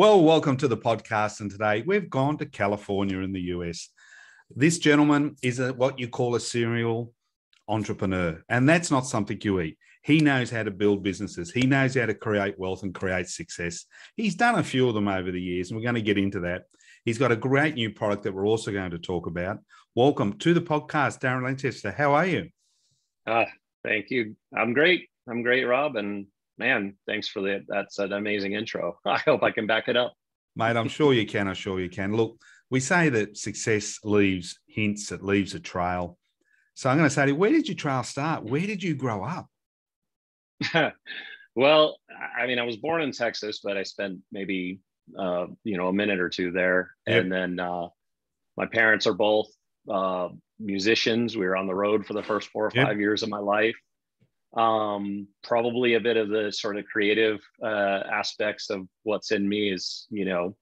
Well, welcome to the podcast. And today we've gone to California in the US. This gentleman is a, what you call a serial entrepreneur, and that's not something you eat. He knows how to build businesses, he knows how to create wealth and create success. He's done a few of them over the years, and we're going to get into that. He's got a great new product that we're also going to talk about. Welcome to the podcast, Darren Lancaster. How are you? Uh, thank you. I'm great. I'm great, Rob. And man, thanks for that. That's an amazing intro. I hope I can back it up. Mate, I'm sure you can. I'm sure you can. Look, we say that success leaves hints, it leaves a trail. So I'm going to say to you, where did your trail start? Where did you grow up? well, I mean, I was born in Texas, but I spent maybe, uh, you know, a minute or two there. Yep. And then uh, my parents are both uh, musicians. We were on the road for the first four or five years of my life um, probably a bit of the sort of creative uh, aspects of what's in me is you know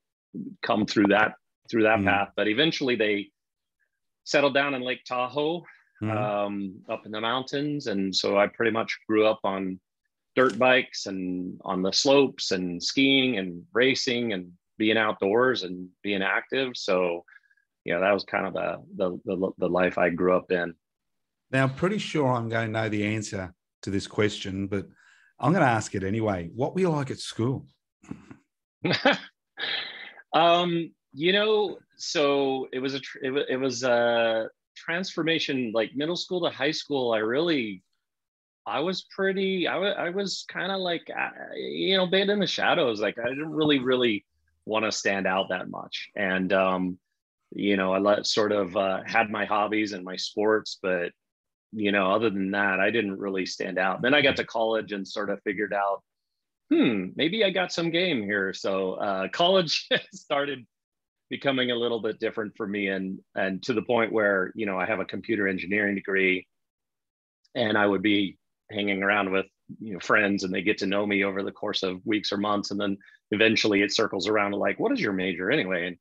come through that through that mm. path but eventually they settled down in lake tahoe mm. um, up in the mountains and so i pretty much grew up on dirt bikes and on the slopes and skiing and racing and being outdoors and being active so you know that was kind of the the, the, the life i grew up in now i'm pretty sure i'm going to know the answer to this question, but I'm going to ask it anyway. What were you like at school? um, you know, so it was a it, it was a transformation like middle school to high school. I really I was pretty, I, w- I was kind of like, uh, you know, band in the shadows. Like I didn't really, really want to stand out that much. And, um, you know, I let sort of uh, had my hobbies and my sports, but you know, other than that, I didn't really stand out. Then I got to college and sort of figured out, hmm, maybe I got some game here. So uh, college started becoming a little bit different for me, and and to the point where you know I have a computer engineering degree, and I would be hanging around with you know friends, and they get to know me over the course of weeks or months, and then eventually it circles around to like, what is your major anyway? And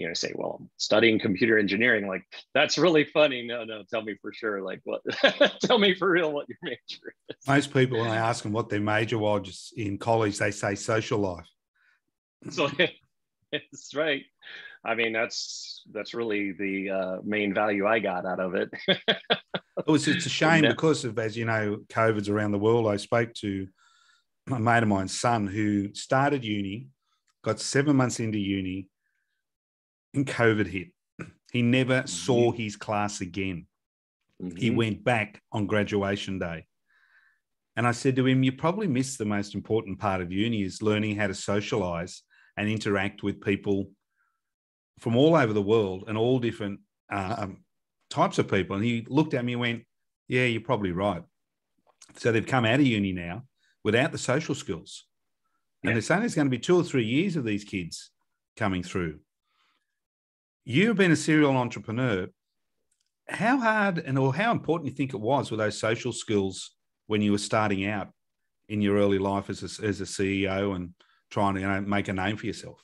you know say well i'm studying computer engineering like that's really funny. No no tell me for sure like what tell me for real what your major is. Most people when i ask them what their major was in college they say social life. So it's right. I mean that's that's really the uh, main value i got out of it. It was it's a shame because of as you know covid's around the world. I spoke to a mate of mine's son who started uni got seven months into uni and COVID hit. He never mm-hmm. saw his class again. Mm-hmm. He went back on graduation day. And I said to him, You probably missed the most important part of uni is learning how to socialize and interact with people from all over the world and all different uh, um, types of people. And he looked at me and went, Yeah, you're probably right. So they've come out of uni now without the social skills. And yeah. they're saying there's going to be two or three years of these kids coming through you've been a serial entrepreneur. How hard and or how important do you think it was with those social skills when you were starting out in your early life as a, as a CEO and trying to you know, make a name for yourself?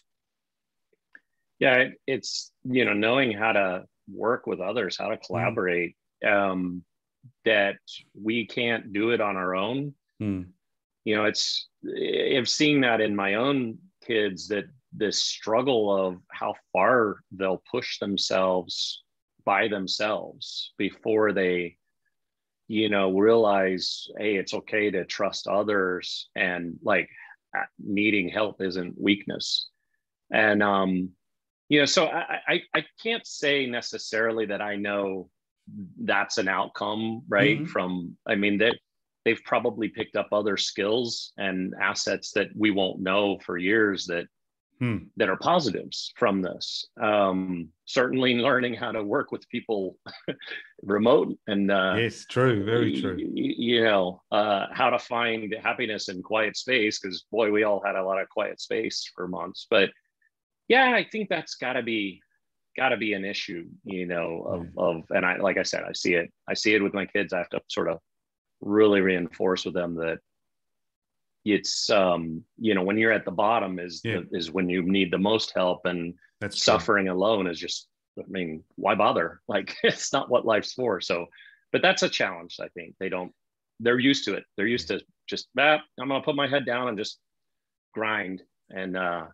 Yeah, it's you know knowing how to work with others, how to mm. collaborate. Mm. Um, that we can't do it on our own. Mm. You know, it's I've seen that in my own kids that this struggle of how far they'll push themselves by themselves before they you know realize hey it's okay to trust others and like needing help isn't weakness and um you know so i i, I can't say necessarily that i know that's an outcome right mm-hmm. from i mean that they've probably picked up other skills and assets that we won't know for years that hmm. that are positives from this. Um, certainly, learning how to work with people remote and uh, yes, true, very true. You, you know uh, how to find happiness in quiet space because boy, we all had a lot of quiet space for months. But yeah, I think that's got to be got to be an issue, you know, of, hmm. of and I like I said, I see it. I see it with my kids. I have to sort of really reinforce with them that it's um you know when you're at the bottom is yeah. is when you need the most help and that's suffering true. alone is just i mean why bother like it's not what life's for so but that's a challenge i think they don't they're used to it they're used to just ah, i'm gonna put my head down and just grind and uh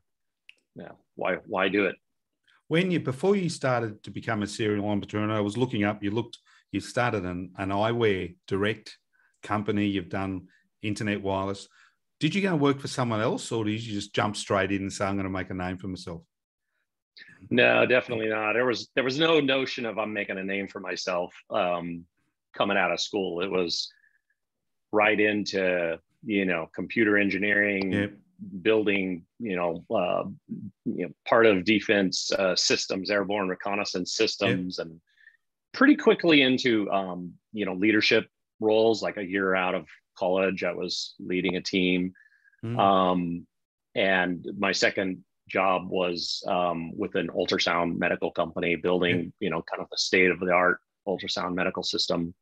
yeah, why why do it? When you before you started to become a serial entrepreneur, I was looking up. You looked. You started an an eyewear direct company. You've done internet wireless. Did you go and work for someone else, or did you just jump straight in and say, "I'm going to make a name for myself"? No, definitely not. There was there was no notion of I'm making a name for myself um, coming out of school. It was right into you know computer engineering, yep. building you know, uh, you know part of defense uh, systems, airborne reconnaissance systems, yep. and pretty quickly into um, you know leadership roles. Like a year out of college, I was leading a team. Mm. Um, and my second job was um, with an ultrasound medical company building, you know, kind of the state of the art ultrasound medical system.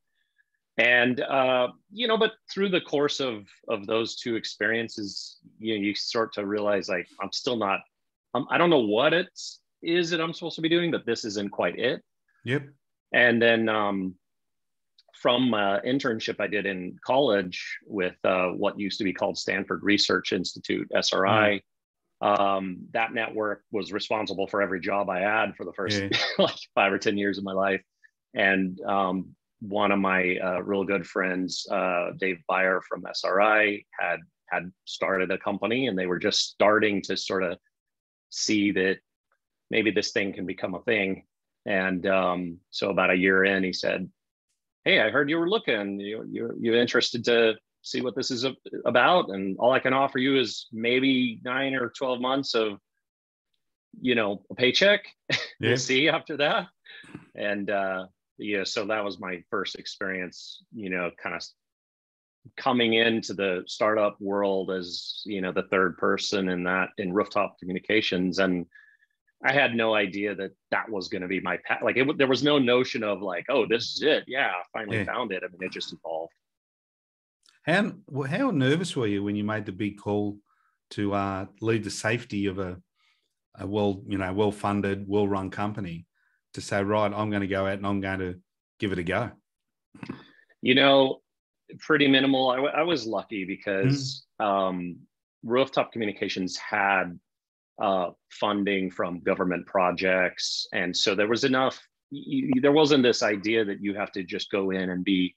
And uh, you know, but through the course of of those two experiences, you know, you start to realize like I'm still not. Um, I don't know what it is that I'm supposed to be doing, but this isn't quite it. Yep. And then um, from uh, internship I did in college with uh, what used to be called Stanford Research Institute (SRI), mm um, that network was responsible for every job I had for the first yeah. like five or 10 years of my life. And um, one of my uh, real good friends, uh, Dave Beyer from SRI, had had started a company, and they were just starting to sort of see that maybe this thing can become a thing. And um, so, about a year in, he said, "Hey, I heard you were looking. You you you're interested to see what this is about and all i can offer you is maybe nine or 12 months of you know a paycheck yeah. we'll see after that and uh yeah so that was my first experience you know kind of coming into the startup world as you know the third person in that in rooftop communications and i had no idea that that was going to be my path like it, there was no notion of like oh this is it yeah I finally yeah. found it i mean it just evolved how how nervous were you when you made the big call to uh, leave the safety of a, a well you know well funded well run company to say right I'm going to go out and I'm going to give it a go? You know, pretty minimal. I, I was lucky because mm. um, Rooftop Communications had uh, funding from government projects, and so there was enough. You, there wasn't this idea that you have to just go in and be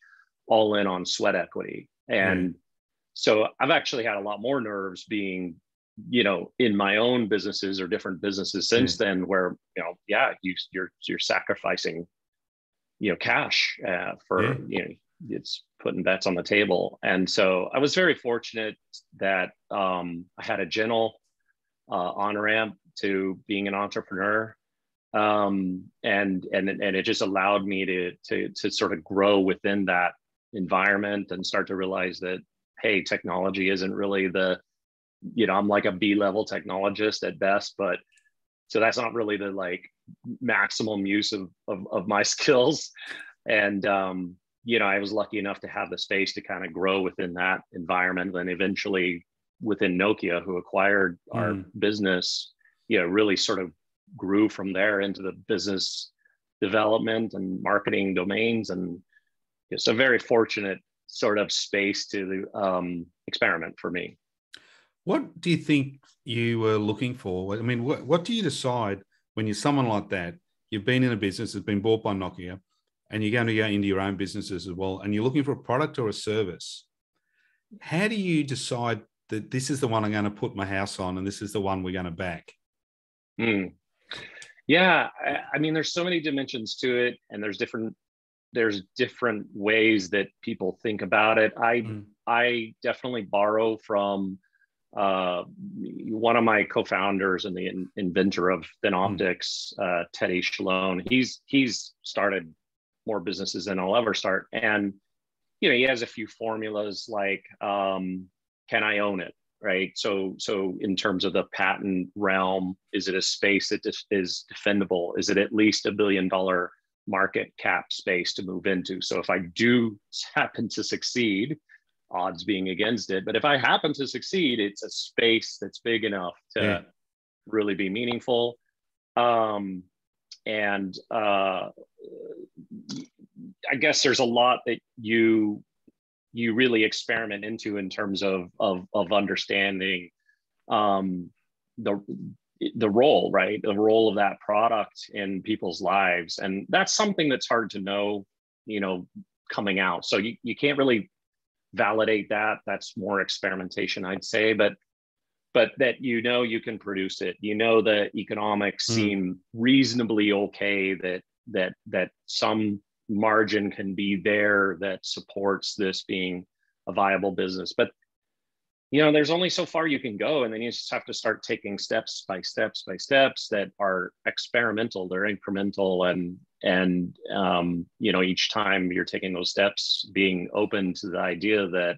all in on sweat equity. And mm. so I've actually had a lot more nerves being, you know, in my own businesses or different businesses since mm. then, where you know, yeah, you, you're you're sacrificing, you know, cash uh, for yeah. you know, it's putting bets on the table. And so I was very fortunate that um, I had a gentle uh, on ramp to being an entrepreneur. Um, and and and it just allowed me to to to sort of grow within that environment and start to realize that hey technology isn't really the you know i'm like a b level technologist at best but so that's not really the like maximum use of of, of my skills. And um you know i was lucky enough to have the space to kind of grow within that environment and eventually within nokia who acquired mm. our business you know really sort of grew from there into the business development and marketing domains and it's a very fortunate sort of space to um, experiment for me. What do you think you were looking for? I mean, what, what do you decide when you're someone like that? You've been in a business that's been bought by Nokia, and you're going to go into your own businesses as well, and you're looking for a product or a service. How do you decide that this is the one I'm going to put my house on, and this is the one we're going to back? Mm. Yeah, I, I mean, there's so many dimensions to it, and there's different there's different ways that people think about it. I mm. I definitely borrow from uh, one of my co-founders and the in, inventor of Thin mm. Optics, mm. uh, Teddy Shalone. He's he's started more businesses than I'll ever start, and you know he has a few formulas like um, can I own it, right? So so in terms of the patent realm, is it a space that is defendable? Is it at least a billion dollar market cap space to move into. So if I do happen to succeed, odds being against it, but if I happen to succeed, it's a space that's big enough to yeah. really be meaningful. Um, and uh, I guess there's a lot that you you really experiment into in terms of of, of understanding um, the the role, right? The role of that product in people's lives. And that's something that's hard to know, you know, coming out. So you, you can't really validate that. That's more experimentation, I'd say. But but that you know you can produce it. You know the economics mm. seem reasonably okay that that that some margin can be there that supports this being a viable business. But you know there's only so far you can go and then you just have to start taking steps by steps by steps that are experimental they're incremental and and um, you know each time you're taking those steps being open to the idea that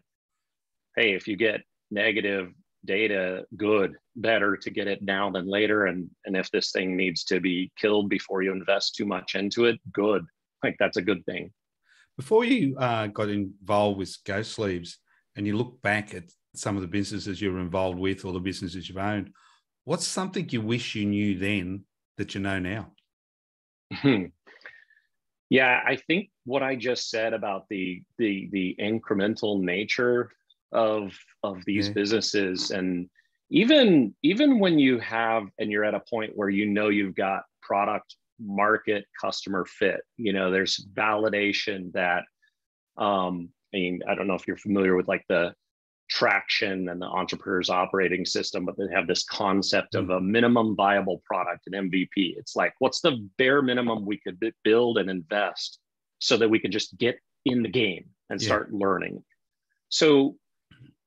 hey if you get negative data good better to get it now than later and and if this thing needs to be killed before you invest too much into it good like that's a good thing before you uh, got involved with Go Sleeves and you look back at some of the businesses you were involved with or the businesses you've owned, what's something you wish you knew then that you know now? Hmm. Yeah, I think what I just said about the the the incremental nature of of these yeah. businesses and even even when you have and you're at a point where you know you've got product market customer fit you know there's validation that um i mean i don't know if you're familiar with like the traction and the entrepreneur's operating system, but they have this concept of a minimum viable product, an MVP. It's like, what's the bare minimum we could build and invest so that we can just get in the game and yeah. start learning? So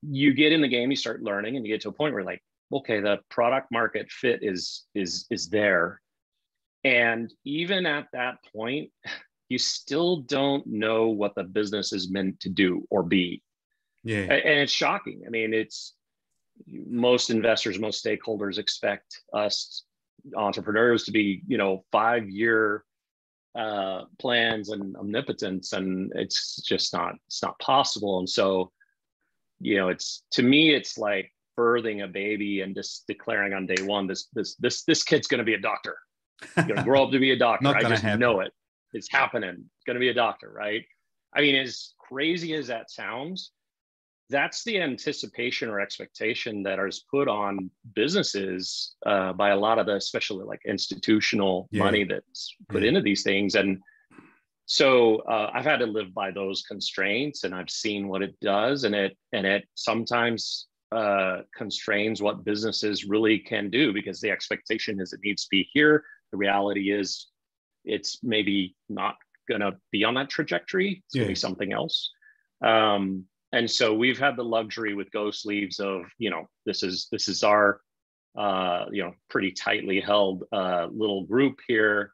you get in the game, you start learning, and you get to a point where like, okay, the product market fit is is is there. And even at that point, you still don't know what the business is meant to do or be yeah. And it's shocking. I mean, it's most investors, most stakeholders expect us entrepreneurs to be, you know, five year uh, plans and omnipotence, and it's just not it's not possible. And so, you know, it's to me, it's like birthing a baby and just declaring on day one, this this this this kid's going to be a doctor. Going to grow up to be a doctor. I just happen. know it. It's happening. It's going to be a doctor, right? I mean, as crazy as that sounds, that's the anticipation or expectation that is put on businesses uh, by a lot of the especially like institutional yeah. money that's put yeah. into these things and so uh, i've had to live by those constraints and i've seen what it does and it and it sometimes uh, constrains what businesses really can do because the expectation is it needs to be here the reality is it's maybe not going to be on that trajectory. It's yeah. going to be something else. Um, and so we've had the luxury with Go Sleeves of you know this is this is our uh, you know pretty tightly held uh, little group here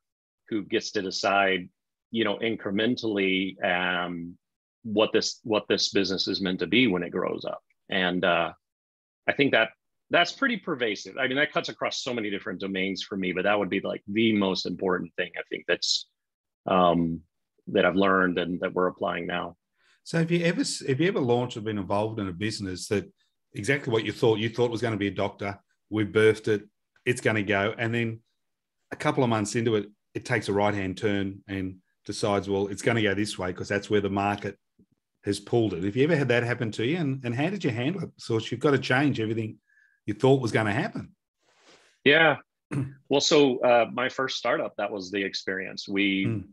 who gets to decide you know incrementally um, what this what this business is meant to be when it grows up. And uh, i think that that's pretty pervasive i mean that cuts across so many different domains for me but that would be like the most important thing i think that's um, that i've learned and that we're applying now so have you ever have you ever launched or been involved in a business that exactly what you thought you thought was going to be a doctor, we birthed it, it's going to go, and then a couple of months into it, it takes a right hand turn and decides, well, it's going to go this way because that's where the market has pulled it. Have you ever had that happen to you? And, and how did you handle it? So you've got to change everything you thought was going to happen. Yeah. Well, so uh, my first startup, that was the experience. We, mm.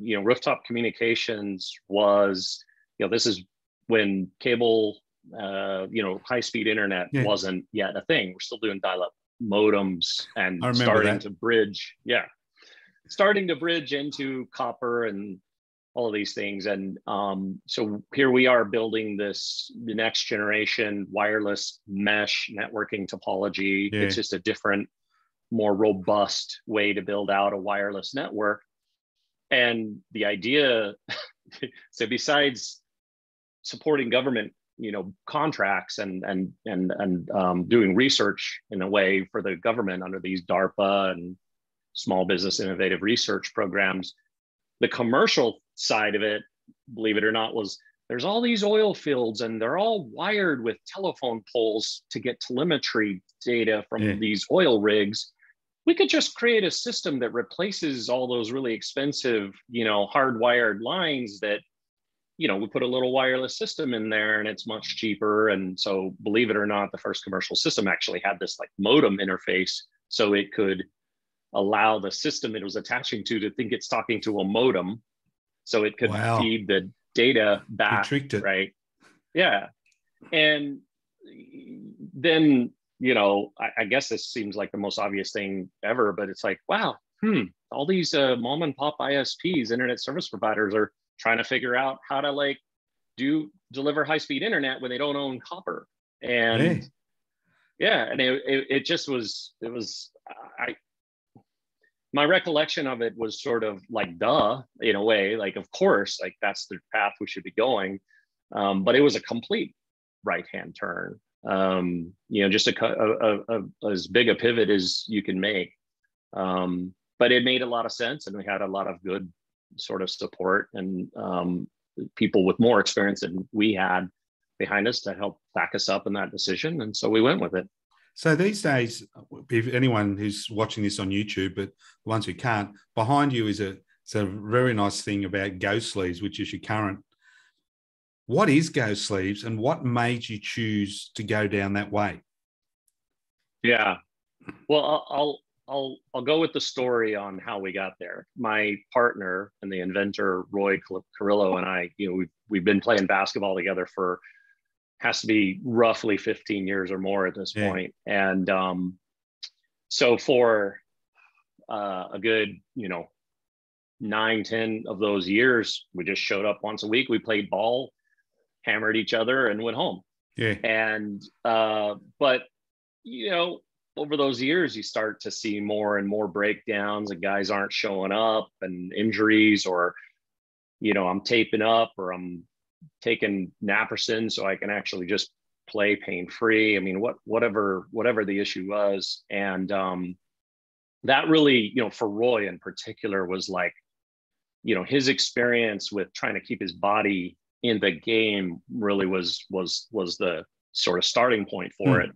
you know, Rooftop Communications was you know, this is when cable, uh, you know, high speed internet yeah. wasn't yet a thing. We're still doing dial up modems and starting that. to bridge. Yeah. Starting to bridge into copper and all of these things. And um, so here we are building this the next generation wireless mesh networking topology. Yeah. It's just a different, more robust way to build out a wireless network. And the idea, so besides supporting government you know contracts and and and and um, doing research in a way for the government under these DARPA and small business innovative research programs. The commercial side of it, believe it or not, was there's all these oil fields and they're all wired with telephone poles to get telemetry data from yeah. these oil rigs. We could just create a system that replaces all those really expensive, you know, hardwired lines that you know, we put a little wireless system in there and it's much cheaper. And so, believe it or not, the first commercial system actually had this like modem interface so it could allow the system it was attaching to to think it's talking to a modem so it could wow. feed the data back tricked it. right yeah and then you know I, I, guess this seems like the most obvious thing ever but it's like wow hmm all these uh, mom and pop isps internet service providers are trying to figure out how to like do deliver high speed internet when they don't own copper and hey. yeah and it, it, it just was it was i my recollection of it was sort of like duh in a way like of course like that's the path we should be going. Um, but it was a complete right hand turn. Um, you know just a, a, a, as big a pivot as you can make. Um, but it made a lot of sense and we had a lot of good sort of support and um, people with more experience than we had behind us to help back us up in that decision. And so we went with it so these days, if anyone who's watching this on YouTube, but the ones who can't, behind you is a it's a very nice thing about Go Sleeves, which is your current. What is Go Sleeves, and what made you choose to go down that way? Yeah, well, I'll I'll I'll, go with the story on how we got there. My partner and the inventor Roy Carrillo and I, you know, we've we've been playing basketball together for has to be roughly 15 years or more at this yeah. point. And um, so for uh, a good, you know, nine, 10 of those years, we just showed up once a week. We played ball, hammered each other, and went home. Yeah. And, uh, but, you know, over those years, you start to see more and more breakdowns, and guys aren't showing up, and injuries, or, you know, I'm taping up, or I'm taken naproxen so I can actually just play pain free. I mean, what whatever whatever the issue was, and um, that really, you know, for Roy in particular was like, you know, his experience with trying to keep his body in the game really was was was the sort of starting point for mm. it.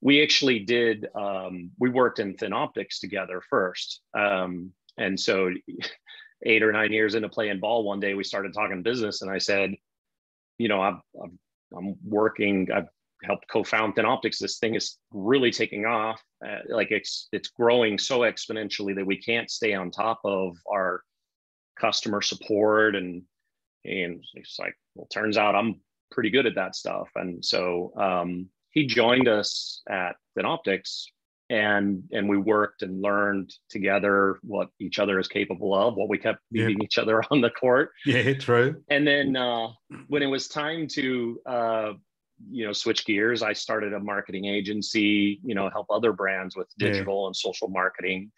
We actually did. Um, we worked in thin optics together first, um, and so eight or nine years into playing ball, one day we started talking business, and I said, you know, I'm, I'm, working. I've helped co-found Thin Optics. This thing is really taking off. Uh, like it's it's growing so exponentially that we can't stay on top of our customer support and and it's like well turns out i'm pretty good at that stuff and so um, he joined us at Thin Optics and and we worked and learned together what each other is capable of what we kept meeting yeah. each other on the court. Yeah true. And then uh, when it was time to uh, you know switch gears i started a marketing agency you know help other brands with digital yeah. and social marketing.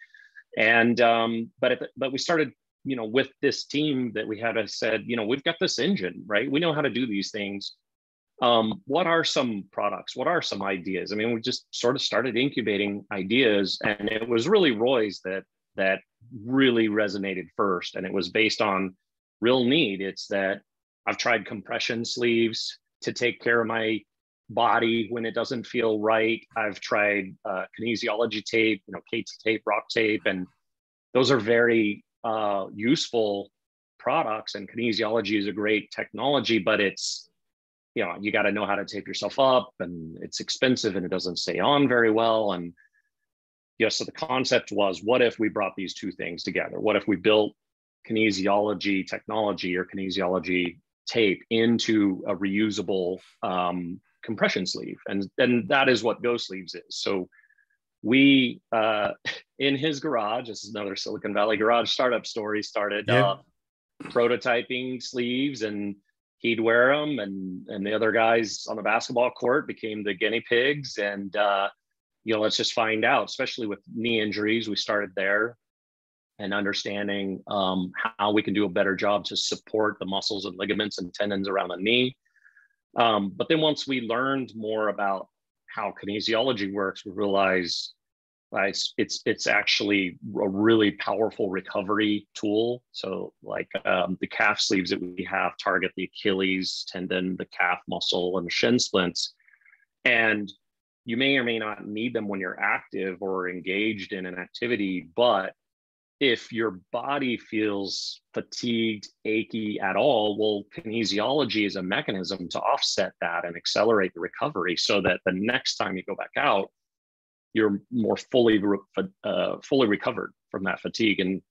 And um, but the, but we started you know with this team that we had i said you know we've got this engine right? We know how to do these things um, what are some products? What are some ideas? I mean we just sort of started incubating ideas and it was really roy's that that really resonated first and it was based on real need. It's that i've tried compression sleeves to take care of my body when it doesn't feel right. I've tried uh, kinesiology tape you know KT tape rock tape and those are very uh, useful products and kinesiology is a great technology but it's you know you got to know how to tape yourself up and it's expensive and it doesn't stay on very well and you know so the concept was what if we brought these two things together? What if we built kinesiology technology or kinesiology tape into a reusable um, compression sleeve? And and that is what go sleeves is. So we uh, in his garage this is another silicon valley garage startup story started yep. uh, prototyping sleeves and he'd wear them and and the other guys on the basketball court became the guinea pigs. And uh, you know let's just find out especially with knee injuries we started there and understanding um, how we can do a better job to support the muscles and ligaments and tendons around the knee. Um, but then once we learned more about how kinesiology works we realized uh, it's it's it's actually a really powerful recovery tool. So like um, the calf sleeves that we have target the Achilles tendon, the calf muscle, and the shin splints, and you may or may not need them when you're active or engaged in an activity, but if your body feels fatigued, achy at all, well, kinesiology is a mechanism to offset that and accelerate the recovery so that the next time you go back out, you're more fully uh, fully recovered from that fatigue. And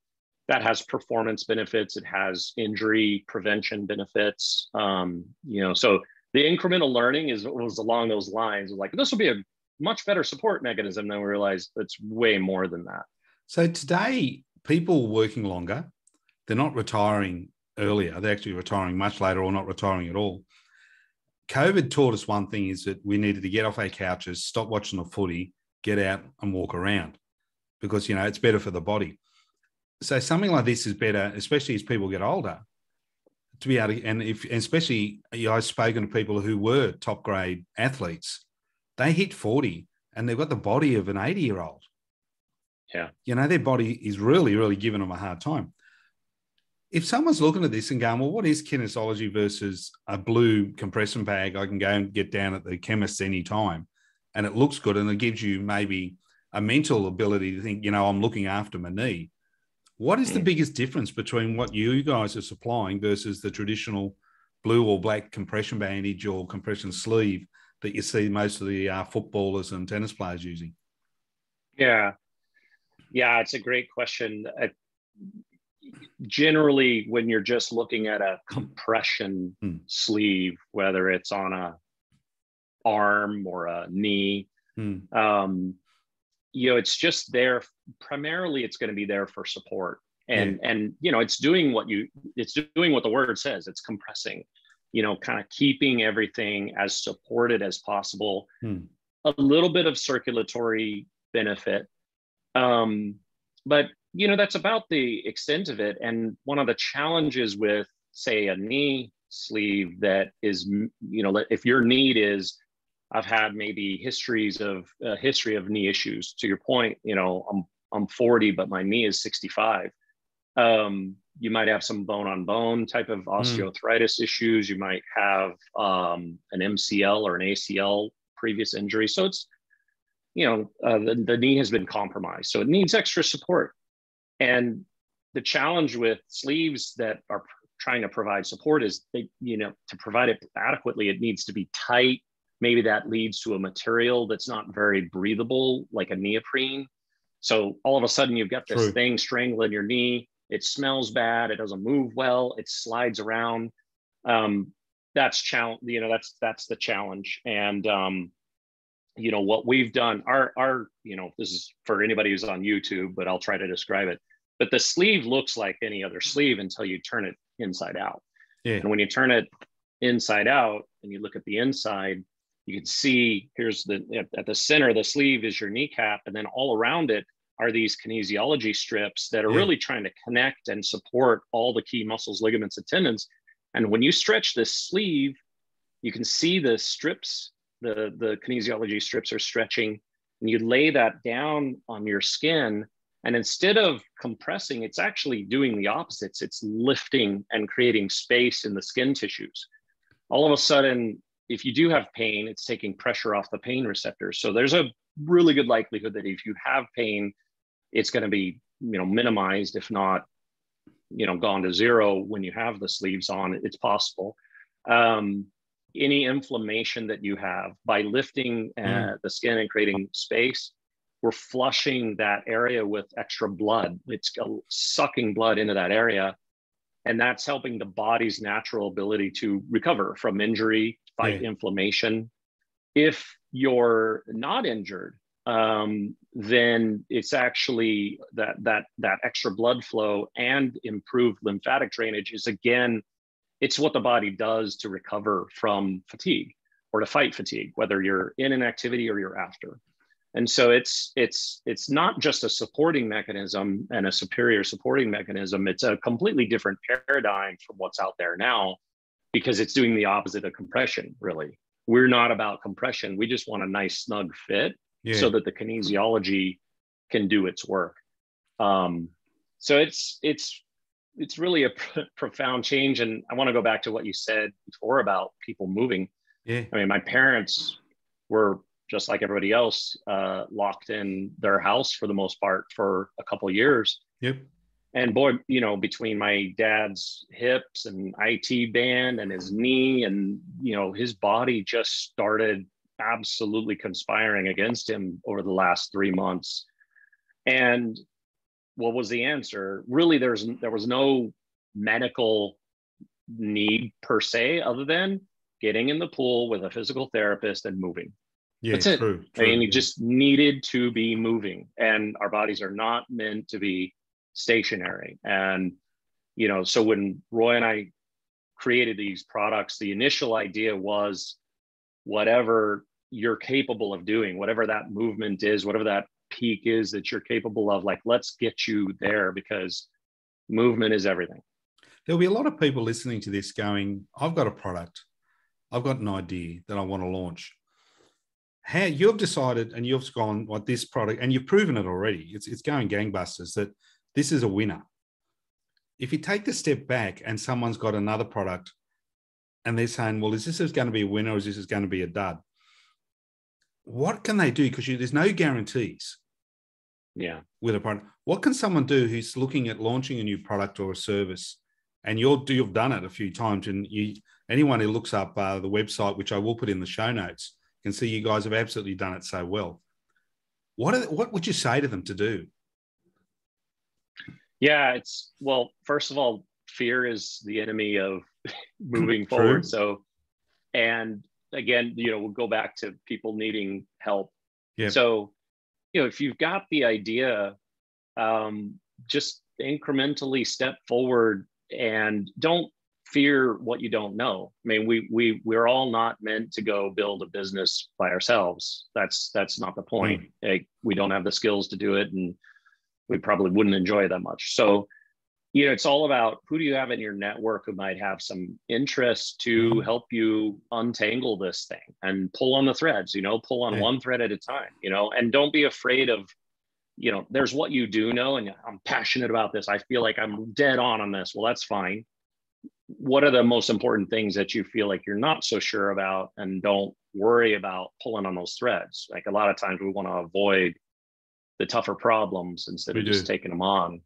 that has performance benefits. It has injury prevention benefits. Um, you know so the incremental learning is was along those lines like this will be a much better support mechanism than we realized it's way more than that. So today people working longer they're not retiring earlier. They're actually retiring much later or not retiring at all. Covid taught us one thing is that we needed to get off our couches stop watching the footy get out and walk around because you know it's better for the body so something like this is better, especially as people get older, to be able to, and if, and especially you know, I've spoken to people who were top grade athletes, they hit 40 and they've got the body of an 80 year old. Yeah. You know, their body is really, really giving them a hard time. If someone's looking at this and going, well, what is kinesiology versus a blue compression bag I can go and get down at the chemist anytime and it looks good and it gives you maybe a mental ability to think, you know, I'm looking after my knee what is the hmm. biggest difference between what you guys are supplying versus the traditional blue or black compression bandage or compression sleeve that you see most of the uh, footballers and tennis players using? Yeah, yeah, it's a great question. Uh, generally, when you're just looking at a compression hmm. sleeve, whether it's on a arm or a knee, hmm. um, you know it's just there primarily it's going to be there for support and yeah. and you know it's doing what you it's doing what the word says it's compressing you know kind of keeping everything as supported as possible hmm. a little bit of circulatory benefit um but you know that's about the extent of it and one of the challenges with say a knee sleeve that is you know if your need is I've had maybe histories of uh, history of knee issues. To your point, you know, I'm I'm 40, but my knee is 65. Um, you might have some bone on bone type of hmm. osteoarthritis mm. issues. You might have um, an MCL or an ACL previous injury. So it's, you know, uh, the, the knee has been compromised. So it needs extra support. And the challenge with sleeves that are trying to provide support is they, you know, to provide it adequately, it needs to be tight maybe that leads to a material that's not very breathable, like a neoprene. So all of a sudden you've got this True. thing strangling your knee. It smells bad. It doesn't move well. It slides around. Um, that's challenge. You know, that's that's the challenge. And um, you know what we've done. Our our you know this is for anybody who's on YouTube, but I'll try to describe it. But the sleeve looks like any other sleeve until you turn it inside out. Yeah. And when you turn it inside out and you look at the inside, you can see here's the at the center of the sleeve is your kneecap and then all around it are these kinesiology strips that are yeah. really trying to connect and support all the key muscles ligaments and tendons. And when you stretch this sleeve you can see the strips the the kinesiology strips are stretching and you lay that down on your skin. And instead of compressing it's actually doing the opposites. It's lifting and creating space in the skin tissues. All of a sudden if you do have pain, it's taking pressure off the pain receptors. So there's a really good likelihood that if you have pain, it's going to be you know minimized, if not you know gone to zero when you have the sleeves on. It's possible. Um, any inflammation that you have by lifting uh, mm. the skin and creating space, we're flushing that area with extra blood. It's sucking blood into that area. And that's helping the body's natural ability to recover from injury, fight yeah. inflammation. If you're not injured, um, then it's actually that that that extra blood flow and improved lymphatic drainage is again, it's what the body does to recover from fatigue or to fight fatigue, whether you're in an activity or you're after. And so it's it's it's not just a supporting mechanism and a superior supporting mechanism. It's a completely different paradigm from what's out there now because it's doing the opposite of compression, really. We're not about compression. We just want a nice snug fit yeah. so that the kinesiology can do its work. Um, so it's it's it's really a pr- profound change. And I want to go back to what you said before about people moving. Yeah. I mean, my parents were just like everybody else, uh, locked in their house for the most part for a couple years. Yep and boy, you know, between my dad's hips and IT band and his knee, and you know, his body just started absolutely conspiring against him over the last three months. And what was the answer? Really, there's there was no medical need per se, other than getting in the pool with a physical therapist and moving. Yeah, That's it. true. I mean, true, you just needed to be moving, and our bodies are not meant to be stationary. And you know, so when Roy and I created these products, the initial idea was whatever you're capable of doing, whatever that movement is, whatever that peak is that you're capable of, like, let's get you there because movement is everything. There'll be a lot of people listening to this going, I've got a product, I've got an idea that I want to launch. How you've decided and you've gone what this product, and you've proven it already. It's it's going gangbusters that this is a winner. If you take the step back and someone's got another product and they're saying, well, is this is going to be a winner or is this is going to be a dud? What can they do? Because there's no guarantees Yeah. with a product. What can someone do who's looking at launching a new product or a service? And you're you've done it a few times, and you anyone who looks up uh, the website, which I will put in the show notes, can see you guys have absolutely done it so well. What are, what would you say to them to do? Yeah, it's well, first of all, fear is the enemy of moving True. forward. So, and again, you know, we'll go back to people needing help. Yeah. So, you know, if you've got the idea, um, just incrementally step forward and don't fear what you don't know. I mean, we we we're all not meant to go build a business by ourselves. That's that's not the point. Like, we don't have the skills to do it, and we probably wouldn't enjoy that much. So, you know, it's all about who do you have in your network who might have some interest to Mhm. help you untangle this thing and pull on the threads. You know, pull on Yeah. one thread at a time. You know, and don't be afraid of you know, there's what you do know, and I'm passionate about this. I feel like I'm dead on on this. Well, that's fine. What are the most important things that you feel like you're not so sure about, and don't worry about pulling on those threads? Like a lot of times, we want to avoid the tougher problems instead We of just taking them on.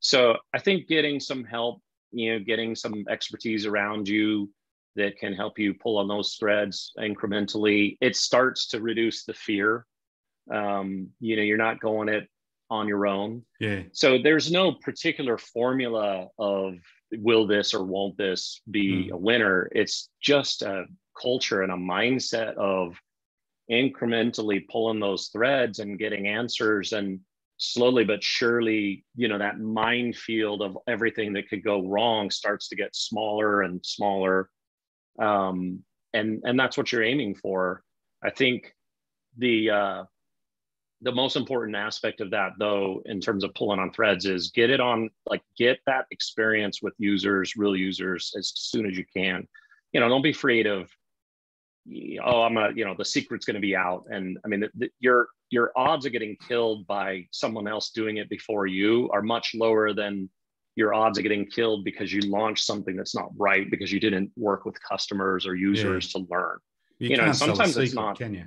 So I think getting some help, you know, getting some expertise around you that can help you pull on those threads incrementally, it starts to reduce the fear. Um, you know you're not going it on your own. Yeah, so there's no particular formula of will this or won't this be Hmm. a winner. It's just a culture and a mindset of incrementally pulling those threads and getting answers and slowly but surely you know that minefield of everything that could go wrong starts to get smaller and smaller. Um, and and that's what you're aiming for. I think the uh, the most important aspect of that though in terms of pulling on threads is get it on like get that experience with users real users as soon as you can. You know don't be afraid of oh i'm gonna you know the secret's gonna be out and i mean the, the, your your odds of getting killed by someone else doing it before you are much lower than your odds of getting killed because you launched something that's not right because you didn't work with customers or users to learn you, You know, a sometimes it's not- can you?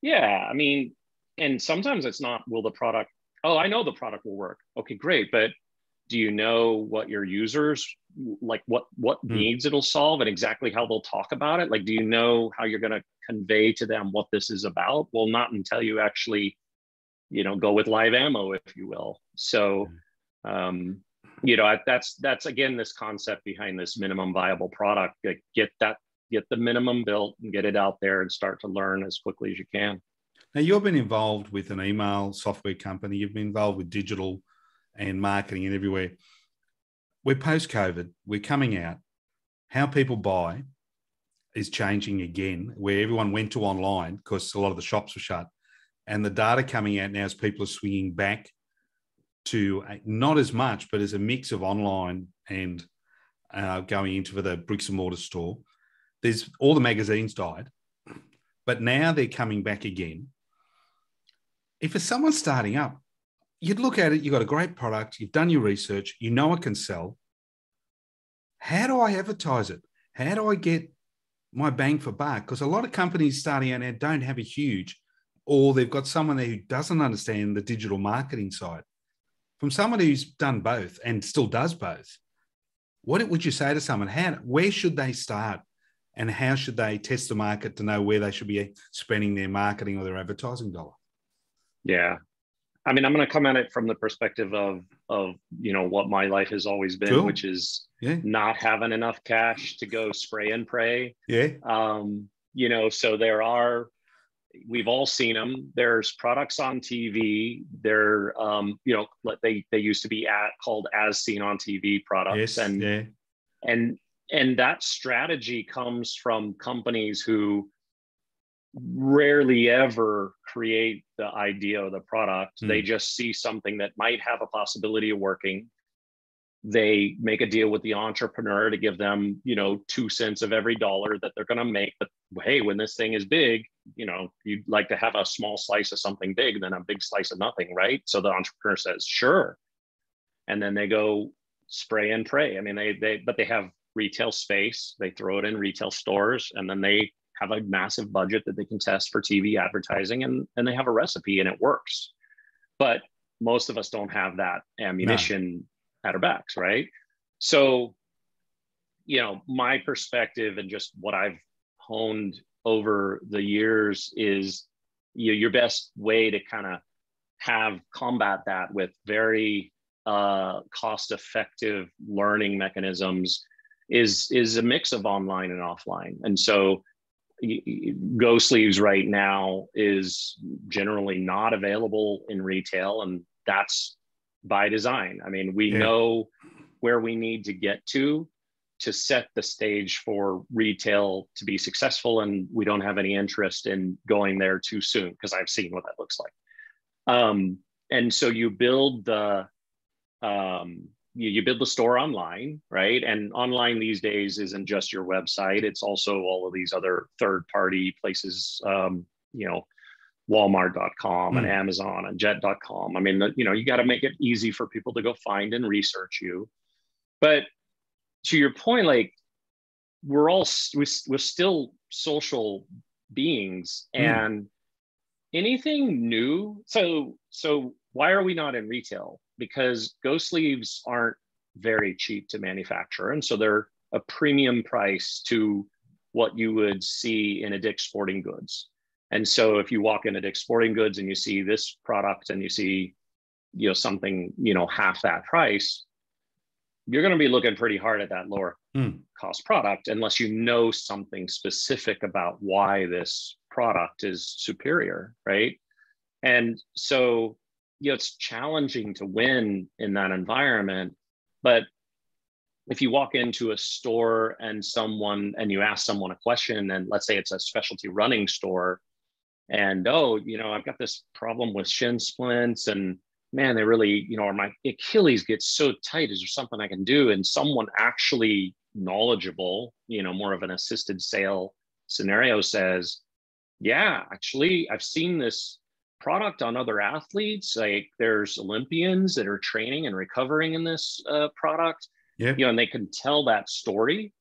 yeah, I mean, and sometimes it's not will the product, oh, I know the product will work. Okay, great. But do you know what your users like what what Hmm. needs it'll solve and exactly how they'll talk about it? Like, do you know how you're gonna convey to them what this is about? Well, not until you actually, you know, go with live ammo, if you will. So um, you know, I- that's that's again this concept behind this minimum viable product. Like, get that get the minimum built and get it out there and start to learn as quickly as you can. Now, you've been involved with an email software company, you've been involved with digital and marketing and everywhere. We're post COVID, we're coming out. How people buy is changing again, where everyone went to online because a lot of the shops were shut. And the data coming out now is people are swinging back to a- not as much, but as a mix of online and uh, going into the bricks and mortar store. There's all the magazines died, but now they're coming back again if it's someone starting up, you'd look at it, you've got a great product, you've done your research, you know it can sell. How do I advertise it? How do I get my bang for buck? Because a lot of companies starting out now don't have a huge, or they've got someone there who doesn't understand the digital marketing side. From someone who's done both and still does both, what would you say to someone? How, where should they start and how should they test the market to know where they should be spending their marketing or their advertising dollar? Yeah. I mean, I'm going to come at it from the perspective of of you know what my life has always been, cool. which is yeah. not having enough cash to go spray and pray. Yeah. Um, you know, so there are we've all seen them. There's products on TV. They're um, you know, they they used to be at called as seen on TV products, yes, and yeah. and and that strategy comes from companies who rarely ever create the idea of the product. Mm. They just see something that might have a possibility of working. They make a deal with the entrepreneur to give them, you know, two cents of every dollar that they're going to make. But hey, when this thing is big, you know, you'd like to have a small slice of something big than a big slice of nothing, right? So the entrepreneur says, sure. And then they go spray and pray. I mean, they, they, but they have retail space. They throw it in retail stores and then they have a massive budget that they can test for TV advertising and, and they have a recipe and it works. But most of us don't have that ammunition no. at our backs, right? So, you know, my perspective and just what I've honed over the years is you know, your best way to kind of have combat that with very uh, cost effective learning mechanisms is is a mix of online and offline. And so Go Sleeves right now is generally not available in retail, and that's by design. I mean, we yeah. know where we need to get to to set the stage for retail to be successful, and we don't have any interest in going there too soon because I've seen what that looks like. Um, and so you build the um, you, you build the store online, right? And online these days isn't just your website; it's also all of these other third-party places. Um, you know, Walmart.com and hmm. Amazon and Jet.com. I mean, the, you know, you got to make it easy for people to go find and research you. But to your point, like we're all we're, we're still social beings, mm. and anything new. So so why are we not in retail? Because Go Sleeves aren't very cheap to manufacture. And so they're a premium price to what you would see in a Dick's Sporting Goods. And so if you walk into Dick's Sporting Goods and you see this product and you see, you know, something, you know, half that price, you're going to be looking pretty hard at that lower mm. cost product unless you know something specific about why this product is superior, right? And so you know it's challenging to win in that environment but if you walk into a store and someone and you ask someone a question and let's say it's a specialty running store and oh you know i've got this problem with shin splints and man they really you know or my achilles gets so tight is there something i can do? And someone actually knowledgeable you know more of an assisted sale scenario says yeah actually i've seen this product on other athletes. Like there's Olympians that are training and recovering in this uh, product. Yeah. You know, and they can tell that story.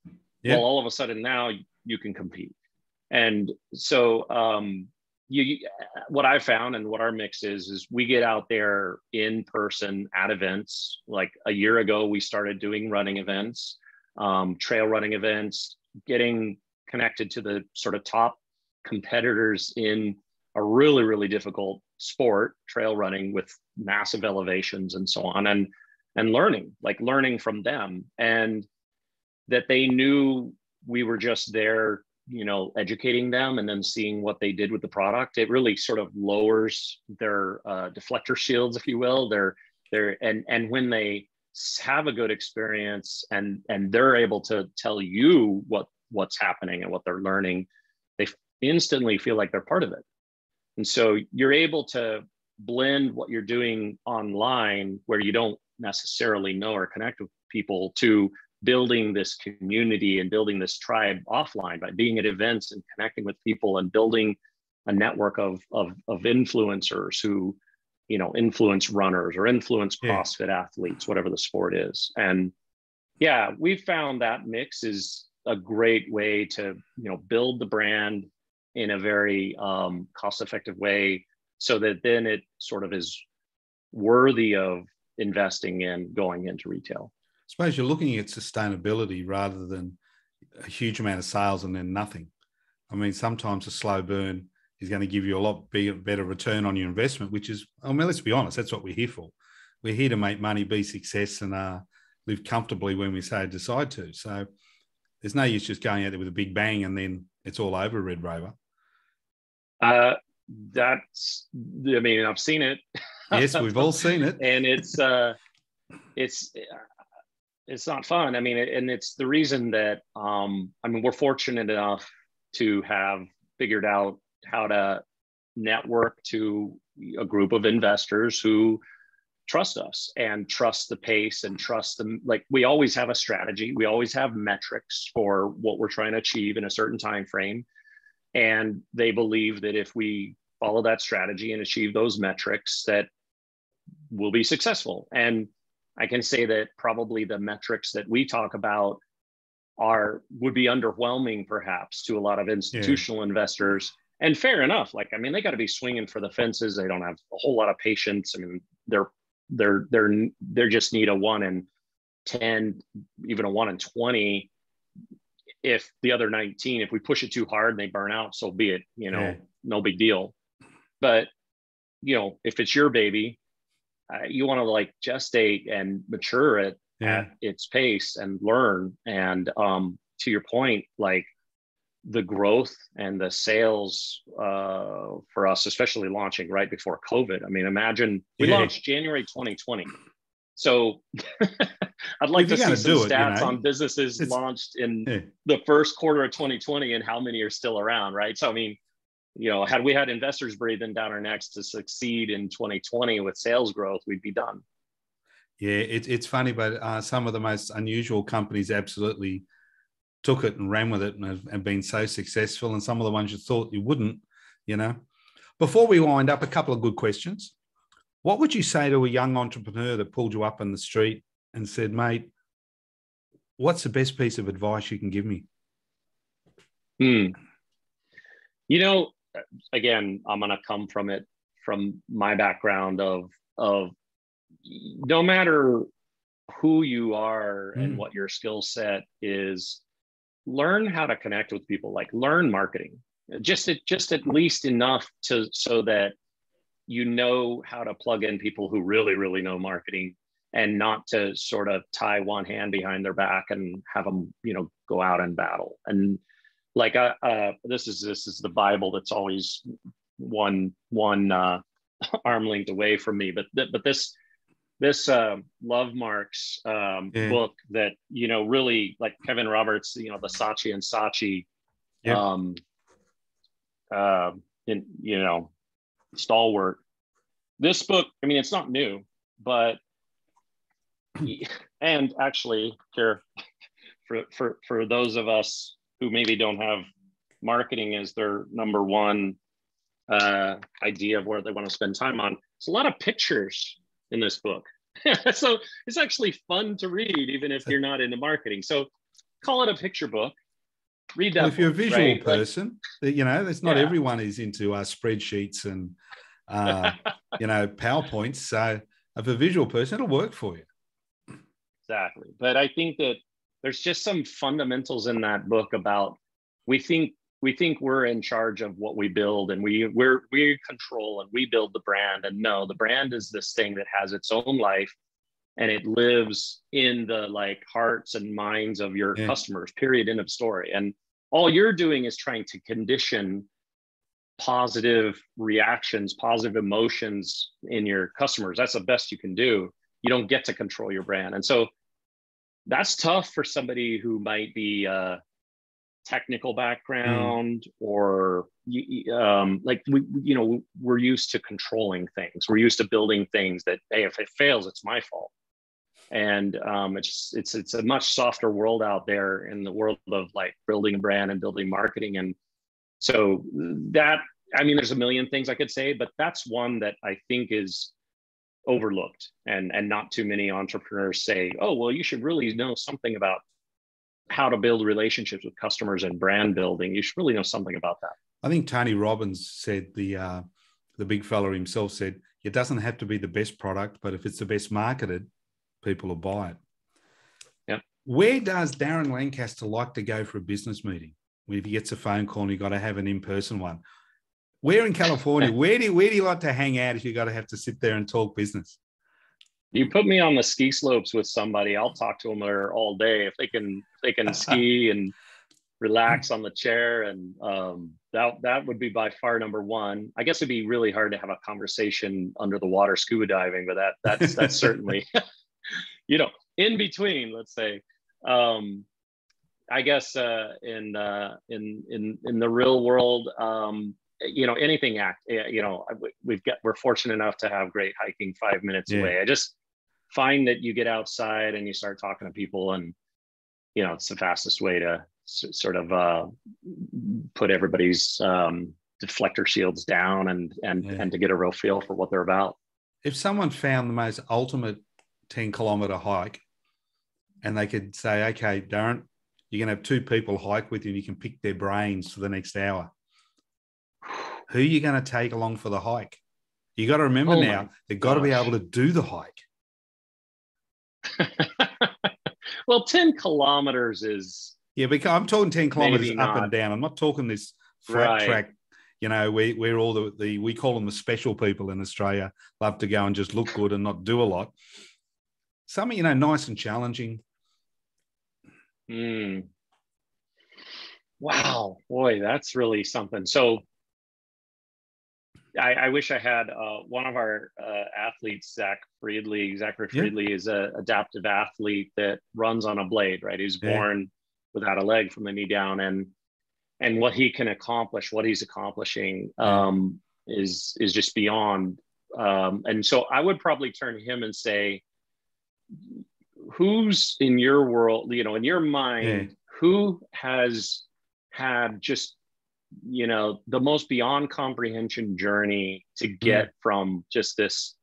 Yeah. Well, all of a sudden now you can compete. And so um, you, you, what I found and what our mix is is we get out there in person at events. Like a year ago, we started doing running events, um, trail running events, getting connected to the sort of top competitors in a really really difficult sport trail running with massive elevations and so on and and learning like learning from them and that they knew we were just there you know educating them and then seeing what they did with the product. It really sort of lowers their uh, deflector shields if you will. Their their and and when they have a good experience and and they're able to tell you what what's happening and what they're learning they instantly feel like they're part of it and so you're able to blend what you're doing online where you don't necessarily know or connect with people to building this community and building this tribe offline by being at events and connecting with people and building a network of, of, of influencers who you know influence runners or influence crossfit yeah. athletes whatever the sport is and yeah we found that mix is a great way to you know build the brand in a very um, cost effective way so that then it sort of is worthy of investing in going into retail. I suppose you're looking at sustainability rather than a huge amount of sales and then nothing. I mean, sometimes a slow burn is going to give you a lot better return on your investment, which is, I mean, let's be honest, that's what we're here for. We're here to make money, be success, and uh, live comfortably when we say decide to. So there's no use just going out there with a big bang and then it's all over, Red Rover. Uh, that's, I mean, I've seen it. yes, we've all seen it, and it's, uh, it's, it's not fun. I mean, and it's the reason that, um, I mean, we're fortunate enough to have figured out how to network to a group of investors who trust us and trust the pace and trust them like we always have a strategy we always have metrics for what we're trying to achieve in a certain time frame and they believe that if we follow that strategy and achieve those metrics that we'll be successful. And i can say that probably the metrics that we talk about are would be underwhelming perhaps to a lot of institutional yeah. investors. And fair enough like i mean they got to be swinging for the fences. They don't have a whole lot of patience. I mean they're they're they're they just need a one in 10 even a one in 20 if the other 19 if we push it too hard and they burn out so be it you know yeah. no big deal but you know if it's your baby uh, you want to like gestate and mature it yeah. at its pace and learn and um to your point like the growth and the sales uh, for us, especially launching right before COVID. I mean, imagine we yeah. launched January 2020. So I'd like to see some stats you know? on businesses it's, launched in yeah. the first quarter of 2020 and how many are still around, right? So, I mean, you know, had we had investors breathing down our necks to succeed in 2020 with sales growth, we'd be done. Yeah, it, it's funny, but uh, some of the most unusual companies absolutely took it and ran with it and have, have been so successful. And some of the ones you thought you wouldn't, you know. Before we wind up, a couple of good questions. What would you say to a young entrepreneur that pulled you up in the street and said, mate, what's the best piece of advice you can give me? Hmm. You know, again, I'm going to come from it from my background of of no matter who you are mm. and hmm. what your skill set is learn how to connect with people like learn marketing just at, just at least enough to so that you know how to plug in people who really really know marketing and not to sort of tie one hand behind their back and have them you know go out and battle and like uh, uh this is this is the bible that's always one one uh arm length away from me but th- but this this uh, Lovemarks um, yeah. book that you know really like Kevin Roberts, you know the Saatchi and Saatchi, yeah. um, uh, in you know stalwart. This book, I mean, it's not new, but and actually, here for for for those of us who maybe don't have marketing as their number one uh, idea of where they want to spend time on, it's a lot of pictures in this book. so it's actually fun to read, even if you're not into marketing. So call it a picture book. Read that. Well, if you're a visual right? person, like, you know, it's not yeah. everyone is into uh, spreadsheets and uh, you know powerpoints. So if a visual person, it'll work for you. Exactly, but I think that there's just some fundamentals in that book about we think we think we're in charge of what we build and we we're we control and we build the brand and no the brand is this thing that has its own life and it lives in the like hearts and minds of your yeah. customers period end of story and all you're doing is trying to condition positive reactions positive emotions in your customers. That's the best you can do. You don't get to control your brand. And so that's tough for somebody who might be uh, technical background mm. or um, like we you know we're used to controlling things. We're used to building things that hey if it fails it's my fault and um, it's it's it's a much softer world out there in the world of like building a brand and building marketing. And so that i mean there's a million things i could say but that's one that i think is overlooked. And and not too many entrepreneurs say oh well you should really know something about how to build relationships with customers and brand building, you should really know something about that. I think Tony Robbins said the uh, the big fella himself said it doesn't have to be the best product, but if it's the best marketed, people will buy it. Yeah, Where does Darren Lancaster like to go for a business meeting? If he gets a phone call and you got to have an in-person one. Where in California? where do you, where do you like to hang out if you got to have to sit there and talk business? You put me on the ski slopes with somebody, I'll talk to them there all day. If they can, if they can ski and relax on the chair, and um, that that would be by far number one. I guess it'd be really hard to have a conversation under the water scuba diving, but that that's that's certainly, you know, in between, let's say. Um, I guess uh, in uh, in in in the real world, um, you know, anything act. You know, we've got we're fortunate enough to have great hiking five minutes yeah. away. I just find that you get outside and you start talking to people, and you know, it's the fastest way to sort of uh, put everybody's um, deflector shields down and and yeah. and to get a real feel for what they're about. If someone found the most ultimate ten kilometer hike, and they could say, "Okay, Darren, you're going to have two people hike with you and you can pick their brains for the next hour. Who are you going to take along for the hike? You got to remember oh now, they've got to be able to do the hike. well, 10 kilometers is. Yeah, because I'm talking 10 kilometers up and down. I'm not talking this flat right. track. You know, we, we're all the, the, we call them the special people in Australia, love to go and just look good and not do a lot. Some, you know, nice and challenging, Mm. Wow, boy, that's really something. So I, I wish I had uh, one of our uh, athletes, Zach Friedley. Zachary Friedley yeah. is an adaptive athlete that runs on a blade, right? He's born yeah. without a leg from the knee down. And and what he can accomplish, what he's accomplishing, um, is is just beyond. Um, and so I would probably turn to him and say, who's in your world, you know, in your mind, yeah. who has had just, you know, the most beyond comprehension journey to get mm. from just this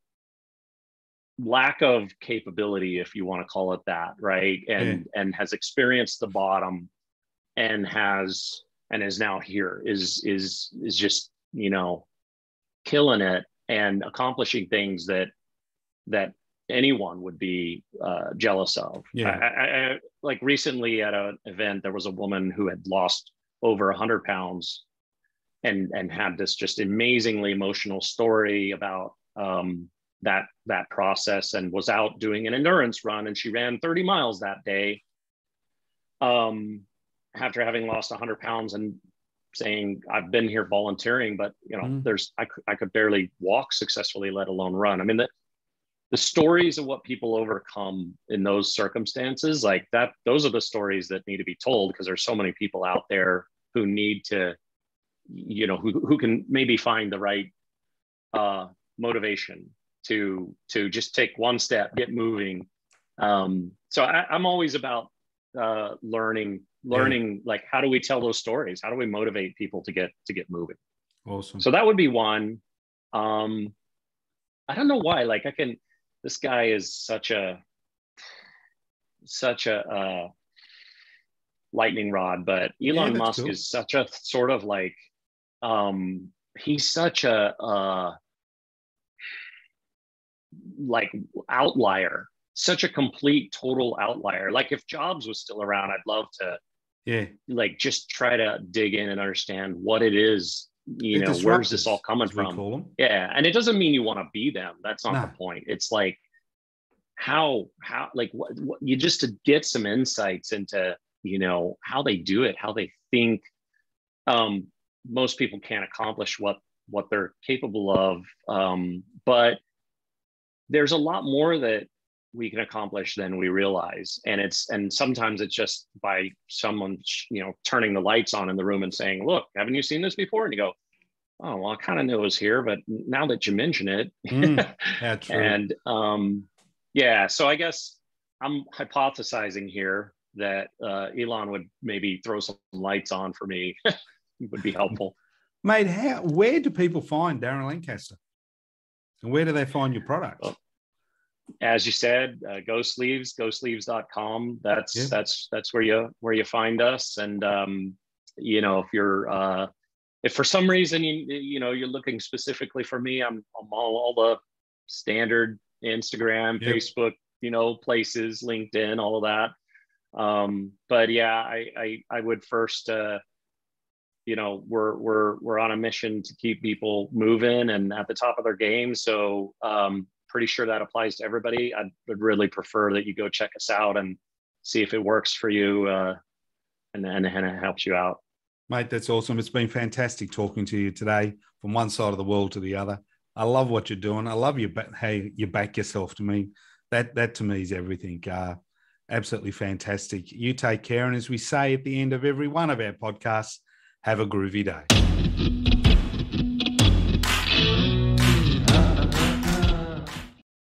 lack of capability, if you want to call it that, right? And yeah. and has experienced the bottom and has and is now here is is is just, you know, killing it and accomplishing things that that anyone would be uh, jealous of. Yeah. I, I, I, like recently at an event, there was a woman who had lost over 100 pounds and and had this just amazingly emotional story about um, that that process and was out doing an endurance run and she ran 30 miles that day um, after having lost 100 pounds and saying I've been here volunteering, but you know, mm. there's I, I could barely walk successfully, let alone run. I mean, that the stories of what people overcome in those circumstances like that those are the stories that need to be told because there's so many people out there who need to you know who, who can maybe find the right uh, motivation to to just take one step get moving. Um, so I, am always about uh, learning learning yeah. like how do we tell those stories? How do we motivate people to get to get moving? Awesome. So that would be one. Um, i don't know why like i can this guy is such a such a uh, lightning rod, but Elon yeah, Musk cool. is such a sort of like um, he's such a uh, like outlier, such a complete total outlier. Like if Jobs was still around, I'd love to yeah like just try to dig in and understand what it is you know where's this all coming from yeah and it doesn't mean you want to be them that's not nah. the point it's like how how like what, what, you just to get some insights into you know how they do it how they think um most people can't accomplish what what they're capable of um but there's a lot more that we can accomplish than we realize. And it's and sometimes it's just by someone you know turning the lights on in the room and saying look haven't you seen this before? And you go oh well i kind of knew it was here but now that you mention it. Mm, yeah, true. and um yeah so i guess i'm hypothesizing here that uh, elon would maybe throw some lights on for me. Would be helpful. Mate how where do people find darren lancaster? And where do they find your products? Well, as you said, uh, Go Sleeves, gosleeves.com. That's yeah. that's that's where you where you find us. And um, you know, if you're uh, if for some reason you you know you're looking specifically for me, I'm I'm all, all the standard Instagram. Facebook, you know, places, LinkedIn, all of that. Um, but yeah, I, I, I would first, uh, you know, we're, we're, we're on a mission to keep people moving and at the top of their game. So, um, pretty sure that applies to everybody. I would really prefer that you go check us out and see if it works for you, uh, and, and, and it helps you out. Mate, that's awesome. It's been fantastic talking to you today from one side of the world to the other. I love what you're doing. I love you, how you back yourself to me. That that to me is everything. Uh, absolutely fantastic. You take care, and as we say at the end of every one of our podcasts, have a groovy day.